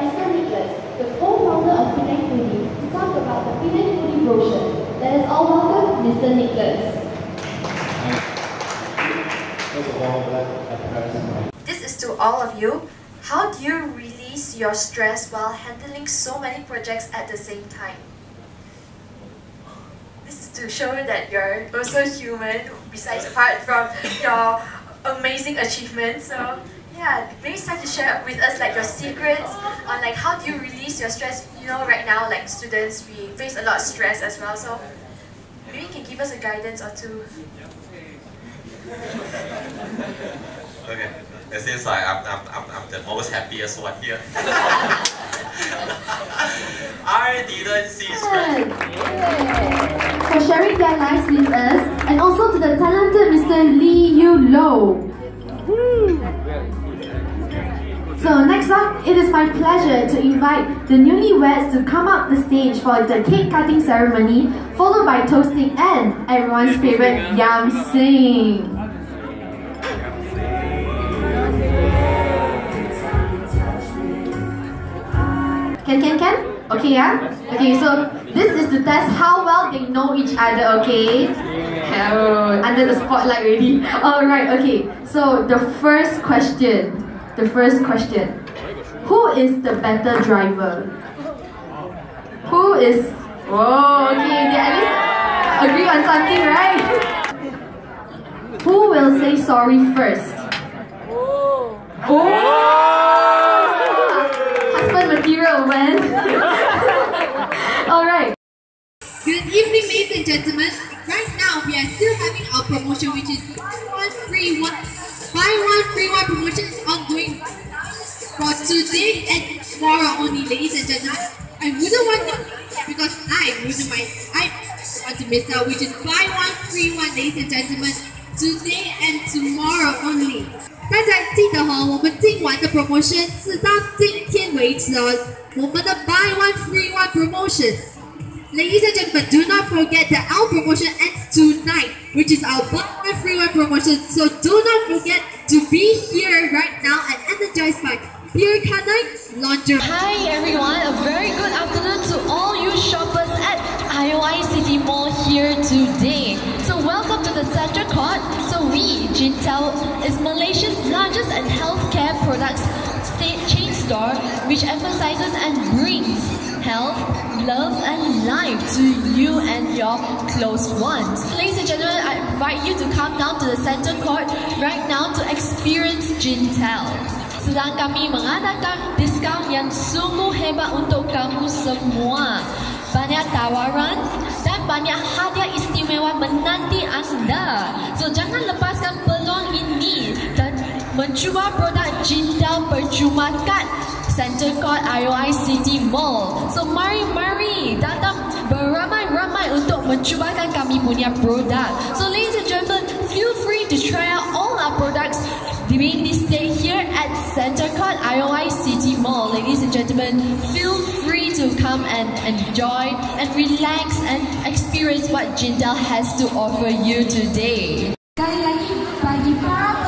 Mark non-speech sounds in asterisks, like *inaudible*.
Mr. Nicholas, the co-founder of Penang Foodie, to talk about the Penang Foodie brochure. Let us all welcome Mr. Nicholas. First of all, I'd like to express my This is to all of you. How do you release your stress while handling so many projects at the same time? This is to show that you're also human, besides apart from your amazing achievement. So yeah, maybe it's time to share with us like your secrets on like how do you release your stress. You know, right now like students we face a lot of stress as well. So maybe you can give us a guidance or two. Okay, it seems like I'm, I'm, I'm, I'm the most happiest one here. *laughs* I didn't see stress. For sharing their lives Mr. Lee Yu Lo. So next up, it is my pleasure to invite the newlyweds to come up the stage for the cake cutting ceremony, followed by toasting and everyone's favorite Yam Sing. Can, can, can? Okay, yeah? Okay, so this is to test how well they know each other, okay? Oh, under the spotlight already. *laughs* Alright, okay. So the first question. The first question. Who is the better driver? Who is... Oh, okay. They at least agree on something, right? *laughs* Who will say sorry first? Oh! ladies and gentlemen. Right now, we are still having our promotion, which is buy one free one, buy one free one promotion is ongoing for today and tomorrow only, ladies and gentlemen. I wouldn't want to, because I wouldn't mind, I want to miss out, which is buy one free one, ladies and gentlemen, today and tomorrow only. 大家记得哈、哦，我们今晚的 promotion 是到今天为止哦，我们的 buy one free one promotion。 Ladies and gentlemen, do not forget that our promotion ends tonight, which is our buy one free one promotion. So do not forget to be here right now and energize by Pierre Cardin Laundry. Hi everyone, a very good afternoon to all you shoppers at IOI City Mall here today. So welcome to the Center Court. So we, Gintell, is Malaysia's largest and healthcare products state chain store which emphasizes and brings health, love and life to you and your close ones. Ladies and gentlemen, I invite you to come down to the Center Court right now to experience Jintel. Sedang kami mengadakan diskaun yang sungguh hebat untuk kamu semua. Banyak tawaran dan banyak hadiah istimewa menanti anda. So jangan lepaskan peluang ini dan mencuba produk Jintel percuma kat Center Court IOI City Mall. So mari mari datang beramai-ramai untuk mencubakan kami punya produk. So ladies and gentlemen, feel free to try out all our products during this day here at Center Court IOI City Mall. Ladies and gentlemen, feel free to come and enjoy and relax and experience what Gintell has to offer you today. Sekali lagi bagi para